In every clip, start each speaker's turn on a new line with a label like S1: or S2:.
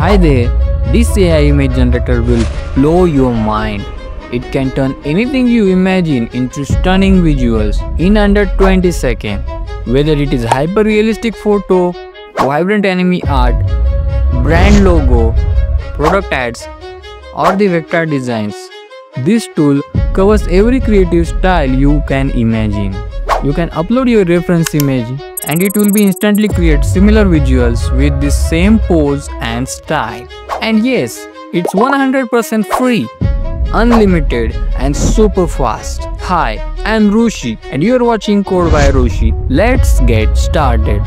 S1: Hi there, this AI image generator will blow your mind. It can turn anything you imagine into stunning visuals in under 20 seconds. Whether it is hyper realistic photo, vibrant anime art, brand logo, product ads, or the vector designs, this tool covers every creative style you can imagine. You can upload your reference image and it will be instantly create similar visuals with the same pose and style. And yes, it's 100% free, unlimited and super fast. Hi, I'm Rushi and you're watching Code by Rushi. Let's get started.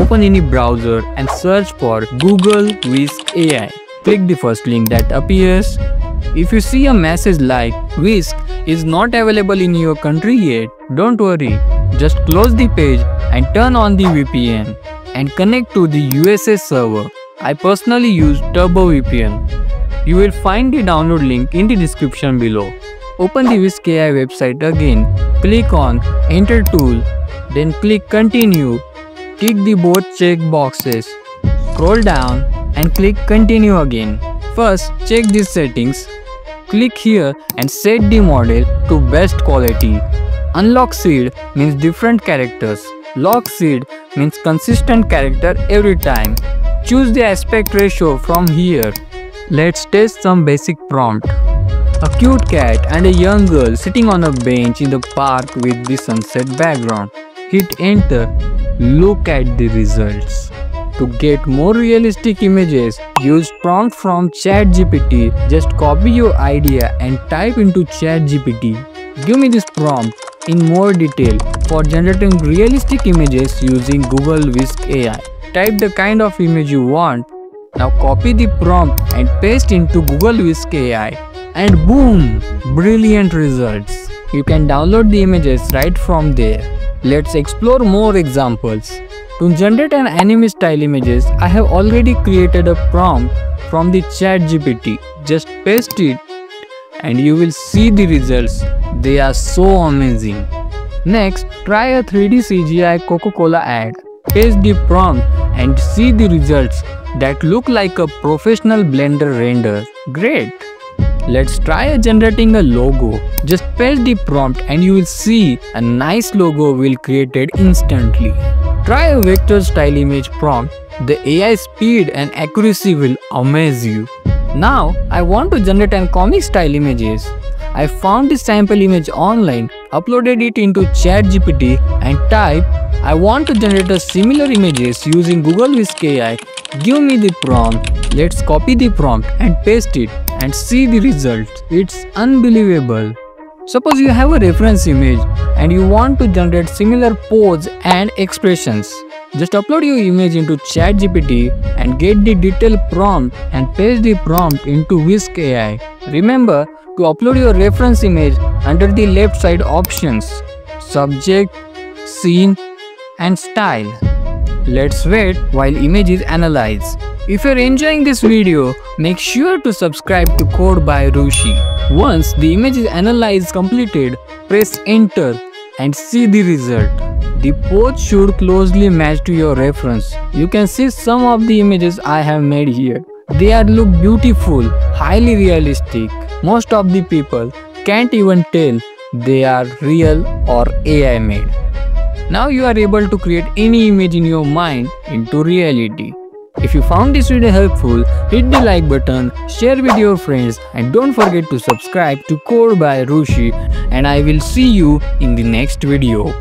S1: Open any browser and search for Google Whisk AI. Click the first link that appears. If you see a message like Whisk is not available in your country yet, don't worry. Just close the page and turn on the VPN and connect to the USA server. I personally use Turbo VPN. You will find the download link in the description below. Open the Whisk website again, click on Enter Tool, then click Continue. Tick the both check boxes. Scroll down and click Continue again. First, check these settings. Click here and set the model to best quality. Unlock seed means different characters. Lock seed means consistent character every time. Choose the aspect ratio from here. Let's test some basic prompt. A cute cat and a young girl sitting on a bench in the park with the sunset background. Hit enter. Look at the results. To get more realistic images, use prompt from ChatGPT. Just copy your idea and type into ChatGPT. Give me this prompt in more detail for generating realistic images using Google Whisk AI. Type the kind of image you want. Now copy the prompt and paste into Google Whisk AI. And boom! Brilliant results. You can download the images right from there. Let's explore more examples. To generate an anime style images, I have already created a prompt from the chat GPT. Just paste it and you will see the results. They are so amazing. Next, try a 3D CGI Coca-Cola ad. Paste the prompt and see the results that look like a professional blender render. Great! Let's try generating a logo. Just paste the prompt and you will see a nice logo will created instantly. Try a vector style image prompt. The AI speed and accuracy will amaze you. Now, I want to generate an comic style images. I found this sample image online, uploaded it into ChatGPT and typed, I want to generate a similar images using Google Whisk AI. Give me the prompt. Let's copy the prompt and paste it and see the result. It's unbelievable. Suppose you have a reference image and you want to generate similar pose and expressions. Just upload your image into ChatGPT and get the detailed prompt and paste the prompt into Whisk AI. Remember to upload your reference image under the left side options Subject, Scene and Style. Let's wait while image is analyzed. If you're enjoying this video, make sure to subscribe to Code by Rushi. Once the image is analyzed completed, press enter and see the result. The pose should closely match to your reference. You can see some of the images I have made here. They are look beautiful, highly realistic. Most of the people can't even tell they are real or AI made. Now you are able to create any image in your mind into reality. If you found this video helpful, hit the like button, share with your friends and don't forget to subscribe to Code by Rushi and I will see you in the next video.